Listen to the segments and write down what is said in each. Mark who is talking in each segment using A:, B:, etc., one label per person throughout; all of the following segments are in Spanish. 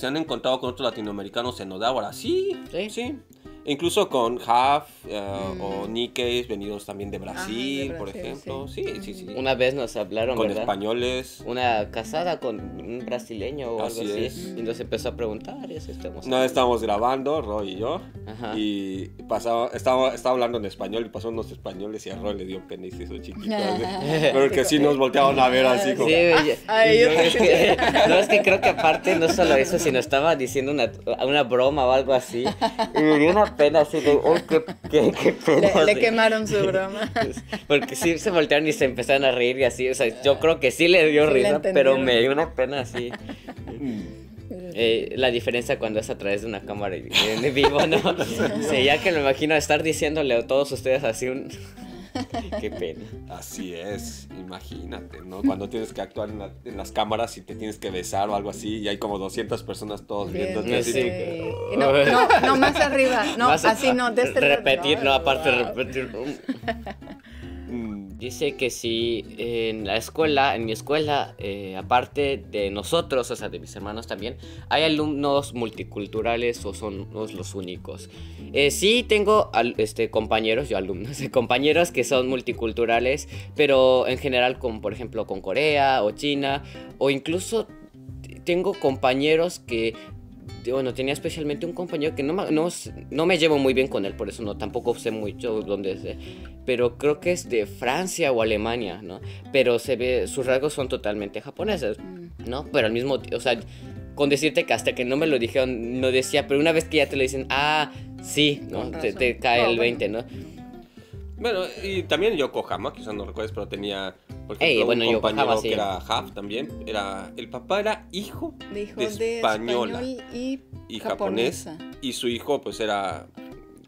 A: se han encontrado con otros latinoamericanos en Odawara. Sí,
B: Sí.
A: sí. Incluso con Half eh,
C: Mm.
A: o Nikkeis venidos también de Brasil, por
C: Brasil,
A: ejemplo. Sí, sí, sí.
B: Una vez nos hablaron,
A: Con
B: ¿verdad?
A: españoles.
B: Una casada con un brasileño o
A: Así
B: algo así.
A: es.
B: Y nos empezó a preguntar y eso estamos
A: Una vez estábamos grabando, Roy y yo,
B: Ajá.
A: y pasaba, estaba, estaba hablando en español y pasó unos españoles y a Roy le dio pena y se hizo chiquito. Pero que sí nos volteaban a ver así como...
B: Sí,
C: Ay, yo
B: no, es que, no, es que creo que aparte no solo eso, sino estaba diciendo una, una broma o algo así. Y me una pena así de, oh, qué, qué, qué pena.
C: Le, quemaron su broma.
B: Porque sí se voltearon y se empezaron a reír y así. O sea, yo creo que sí le dio
C: Sí
B: risa, pero me dio una pena así. Eh, la diferencia cuando es a través de una cámara y- en vivo, ¿no? Sí, ya que me imagino estar diciéndole a todos ustedes así un... Qué pena.
A: Así es, imagínate, ¿no? Cuando tienes que actuar en, la- en las cámaras y te tienes que besar o algo así y hay como 200 personas todos viendo.
B: sí.
A: así
C: sí.
A: que-
C: No, no, no, más arriba. No,
B: Más-
C: así no, de este
B: Repetir, no, aparte repetir. Dice que si en la escuela, en mi escuela, eh, aparte de nosotros, o sea, de mis hermanos también, hay alumnos multiculturales o son los, únicos. Eh, sí tengo este, compañeros, yo alumnos, compañeros que son multiculturales, pero en general por ejemplo, con Corea o China, o incluso tengo compañeros que bueno, tenía especialmente un compañero que no, me- no, s- no me llevo muy bien con él, por eso no, tampoco sé mucho dónde es, de- pero creo que es de Francia o Alemania, ¿no? Pero se ve, sus rasgos son totalmente japoneses, ¿no? Pero al mismo tiempo, o sea, con decirte que hasta que no me lo dijeron, no decía, pero una vez que ya te lo dicen, ah, sí, ¿no? Te, cae
C: No,
B: el
C: bueno.
B: 20, ¿no?
A: Bueno, y también Yokohama, quizás no recuerdes, pero tenía, por ejemplo,
B: Ey, bueno,
A: un
B: Yokohama,
A: compañero
B: sí.
A: que era half también. Era, el papá era hijo
C: De hijo
A: de
C: de
A: española
C: español y,
A: y japonés y su hijo pues era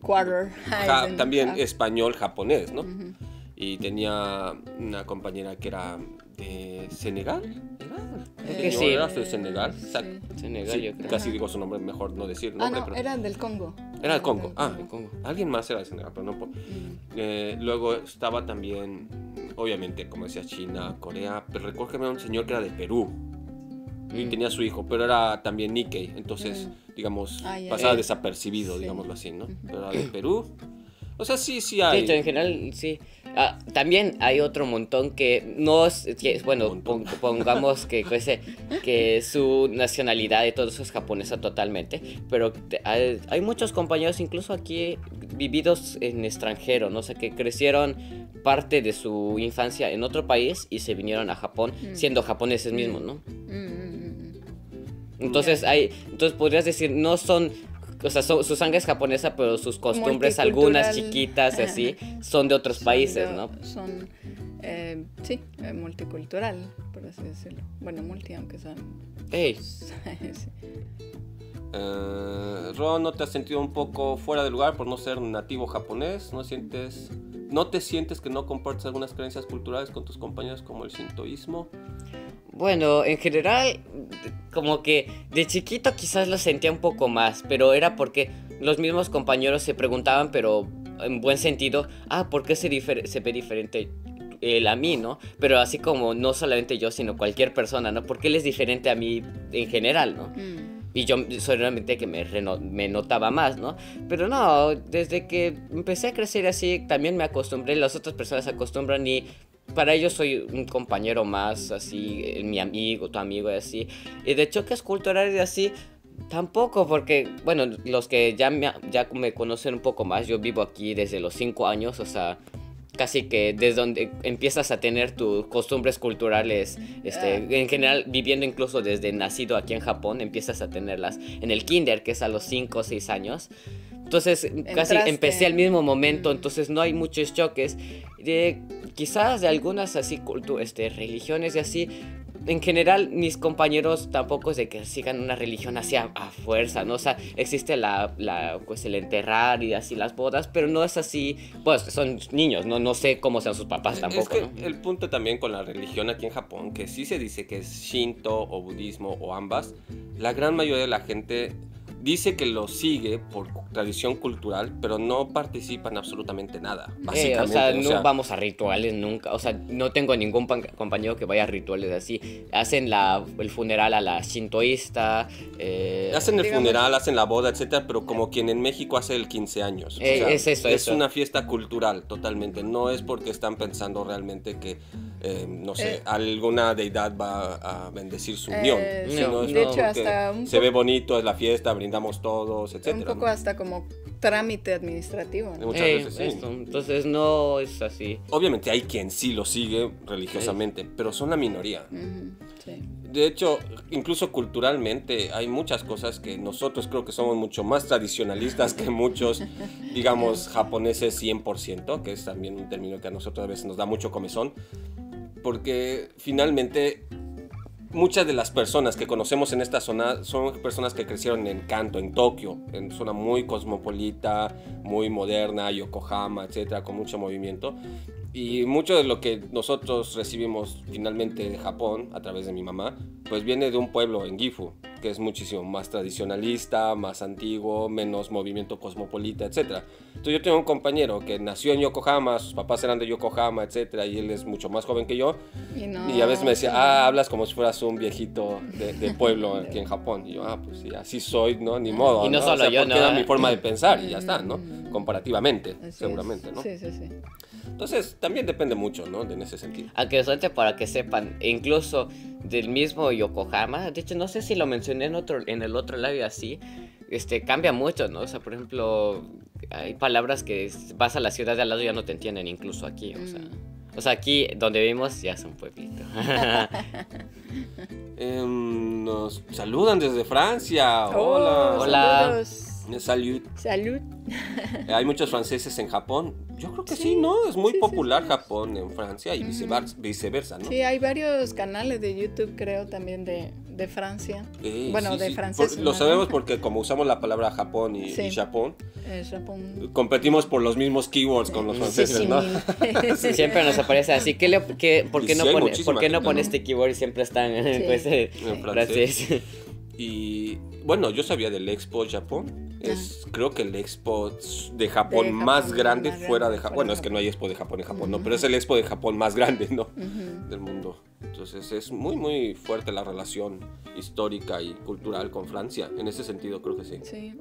C: Quarter.
A: ja-
C: sí,
A: también
C: ah.
A: español-japonés, ¿no?
C: Ujú.
A: Y tenía una compañera que era de Senegal. ¿Era?
C: Eh,
B: que sí.
A: Era de Senegal.
C: sí.
B: Senegal,
A: sí,
B: yo creo.
A: casi digo su nombre, mejor no decir
C: Ah,
A: nombre,
C: no,
A: pero
C: era del Congo.
A: Era el Congo. Ah, el Congo. Alguien más era de Senegal, pero no.
C: Mm.
A: Eh, luego estaba también, obviamente, como decía, China, Corea, pero recuerdo que había un señor que era de Perú. Y
B: Mm.
A: tenía su hijo, pero era también Nikkei, entonces, digamos,
C: Ah,
A: pasaba
B: Eh.
A: desapercibido, digámoslo así, ¿no? Pero era de Perú. O sea, sí, sí hay.
B: Sí, en general, sí. Ah, también hay otro montón que no es, que, bueno, pongamos que, que, ese- que su nacionalidad y todo eso es japonesa totalmente, pero te- hay, hay muchos compañeros incluso aquí vividos en extranjero, no sé, que crecieron parte de su infancia en otro país y se vinieron a Japón
C: Mm.
B: siendo japoneses mismos, ¿no?
C: Mm, mm.
B: Entonces hay, entonces podrías decir, no son, o sea, su sangre es japonesa, pero sus costumbres, algunas chiquitas y así, son de otros
C: Son
B: países,
C: de-
B: ¿no?
C: Son, eh, sí, eh, multicultural, por así decirlo. Bueno, multi, aunque son...
B: Ey,
C: sí.
A: Eh, Ron, ¿no te has sentido un poco fuera de lugar por no ser nativo japonés? ¿No sientes, no te sientes que no compartes algunas creencias culturales con tus compañeros como el sintoísmo?
B: Bueno, en general, como que de chiquito quizás lo sentía un poco más, pero era porque los mismos compañeros se preguntaban, pero en buen sentido, ah, ¿por qué se, se ve diferente él a mí, no? Pero así como no solamente yo, sino cualquier persona, ¿no? ¿Por qué él es diferente a mí en general, no?
C: Mm.
B: Y yo solamente que me, me notaba más, ¿no? Pero no, desde que empecé a crecer así, también me acostumbré, las otras personas se acostumbran y para ellos soy un compañero más, así, mi amigo, tu amigo y así. Y de choques culturales y así, tampoco, porque, bueno, los que ya me, ya me conocen un poco más, yo vivo aquí desde los 5 años, o sea, casi que desde donde empiezas a tener tus costumbres culturales, este,
C: Ah.
B: en general viviendo incluso desde nacido aquí en Japón, empiezas a tenerlas en el kinder, que es a los 5 o 6 años. Entonces, casi
C: Entraste.
B: empecé al mismo momento,
C: Mm.
B: entonces no hay muchos choques. De, quizás de algunas así cultu- este, religiones y así. En general, mis compañeros tampoco es de que sigan una religión así a, a fuerza, ¿no? O sea, existe la, la, pues el enterrar y así las bodas, pero no es así, pues son niños, no, no sé cómo sean sus papás tampoco,
A: es que
B: ¿no?
A: el punto también con la religión aquí en Japón, que sí se dice que es Shinto o budismo o ambas, la gran mayoría de la gente dice que lo sigue por tradición cultural, pero no participa en absolutamente nada.
B: Eh, o sea,
A: o
B: no vamos a rituales nunca. O sea, no tengo ningún compañero que vaya a rituales así. Hacen la, el funeral a la shintoísta. eh,
A: Hacen el
C: digamos-
A: funeral, hacen la boda, etcétera, pero como quien en México hace el 15 años. O
B: Eh,
A: sea,
B: es eso,
A: Es
B: eso.
A: una fiesta cultural, totalmente. No es porque están pensando realmente que, eh, no sé,
C: Eh.
A: alguna deidad va a bendecir su unión.
C: Eh,
A: sino
C: de hecho,
A: porque
C: hasta un
A: se ve bonito, es la fiesta, brindamos todos,
C: Un
A: etcétera.
C: poco hasta como trámite administrativo. ¿no?
A: Muchas
B: eh,
A: veces sí.
B: esto. Entonces no es así.
A: Obviamente hay quien sí lo sigue religiosamente, pero son la minoría.
C: Sí.
A: De hecho, incluso culturalmente hay muchas cosas que nosotros creo que somos mucho más tradicionalistas que muchos, digamos, japoneses 100%, que es también un término que a nosotros a veces nos da mucho comezón, porque finalmente muchas de las personas que conocemos en esta zona son personas que crecieron en Kanto, en Tokio, en zona muy cosmopolita, muy moderna, Yokohama, etcétera, con mucho movimiento. Y mucho de lo que nosotros recibimos finalmente de Japón a través de mi mamá, pues viene de un pueblo en Gifu, que es muchísimo más tradicionalista, más antiguo, menos movimiento cosmopolita, etcétera. Entonces yo tengo un compañero que nació en Yokohama, sus papás eran de Yokohama, etcétera, y él es mucho más joven que yo.
C: Y, no,
A: Y a veces me decía, ah, hablas como si fueras un viejito de, de pueblo aquí en Japón. Y yo, ah, pues sí, así soy, ¿no? Ni modo.
B: Y no solo
A: O sea,
B: yo, ¿no?
A: era mi forma de pensar y ya está, ¿no? Comparativamente,
C: Así es.
A: seguramente, ¿no?
C: Sí, sí, sí.
A: Entonces, también depende mucho, ¿no? De en ese sentido.
B: Aunque suerte para que sepan, incluso del mismo Yokohama, de hecho no sé si lo mencioné en otro, en el otro live así, este cambia mucho, ¿no? O sea, por ejemplo, hay palabras que vas a la ciudad de al lado y ya no te entienden, incluso aquí, o sea. O sea, aquí donde vivimos ya es un pueblito.
A: Em, nos saludan desde Francia.
C: Oh,
A: Hola.
B: Hola.
C: saludos.
A: Salud.
C: Salud.
A: Eh, Hay muchos franceses en Japón. Yo creo que sí,
C: Sí,
A: ¿no? Es muy
C: sí, sí,
A: popular
C: sí.
A: Japón en Francia y viceversa, viceversa ¿no?
C: Sí, hay varios canales de YouTube, creo, también de, de Francia.
A: Eh,
C: bueno,
A: sí,
C: de
A: sí.
C: franceses.
A: Por- lo sabemos porque como usamos la palabra Japón y,
C: Sí.
A: y Japón,
C: Eh, Japón.
A: competimos por los mismos keywords con los
B: Sí,
A: franceses,
C: sí,
A: ¿no?
C: sí.
B: siempre nos aparece así. ¿Qué le, qué- ¿Por qué no
A: sí
B: pone, ¿por qué no pone este keyword y siempre están en
C: Sí.
B: pues, eh,
A: En francés.
B: francés?
A: Y bueno, yo sabía del Expo Japón. Es creo que el Expo de Japón
C: De Japón
A: más grande
C: más
A: fuera de Japón. Bueno, es que no hay Expo de Japón en Japón, no, pero es el Expo de Japón más grande, ¿no? Del mundo. Entonces es muy, muy fuerte la relación histórica y cultural con Francia. En ese sentido, creo que sí.
C: Sí.